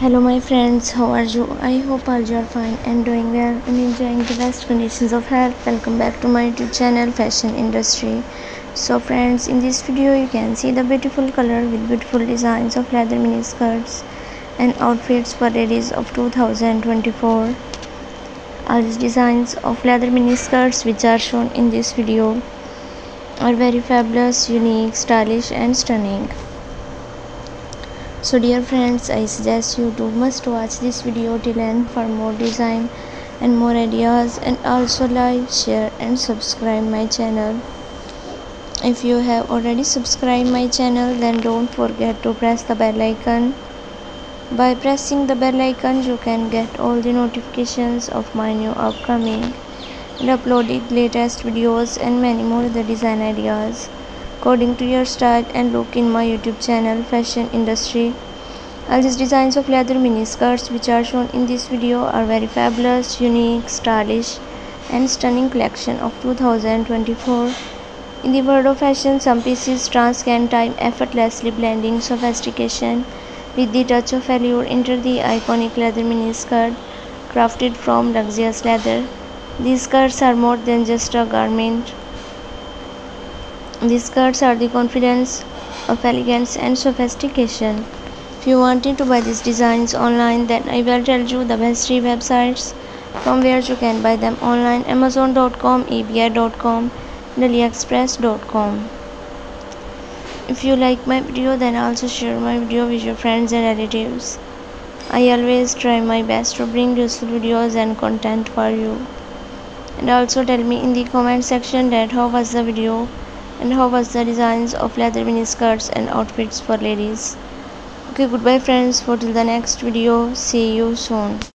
hello my friends. How are you? I hope all you are fine and doing well and enjoying the best conditions of health. Welcome back to my youtube channel fashion industry. So friends in this video you can see the beautiful color with beautiful designs of leather mini skirts and outfits for ladies of 2024 all these designs of leather mini skirts which are shown in this video are very fabulous unique stylish and stunning so dear friends i suggest you to must watch this video till end for more design and more ideas and also like share and subscribe my channel. If you have already subscribed my channel then don't forget to press the bell icon. By pressing the bell icon you can get all the notifications of my new upcoming and uploaded latest videos and many more the design ideas according to your style and look in my youtube channel fashion industry. All these designs of leather mini skirts which are shown in this video are very fabulous unique stylish and stunning collection of 2024 in the world of fashion some pieces transcend time effortlessly blending sophistication with the touch of allure. Enter the iconic leather mini skirt crafted from luxurious leather. These skirts are more than just a garment these skirts are the confidence of elegance and sophistication. If you wanted to buy these designs online then I will tell you the best three websites from where you can buy them online amazon.com, ebay.com and aliexpress.com. If you like my video then also share my video with your friends and relatives. I always try my best to bring useful videos and content for you. And also tell me in the comment section that how was the video and how was the designs of leather mini skirts and outfits for ladies? Okay goodbye friends. For till the next video see you soon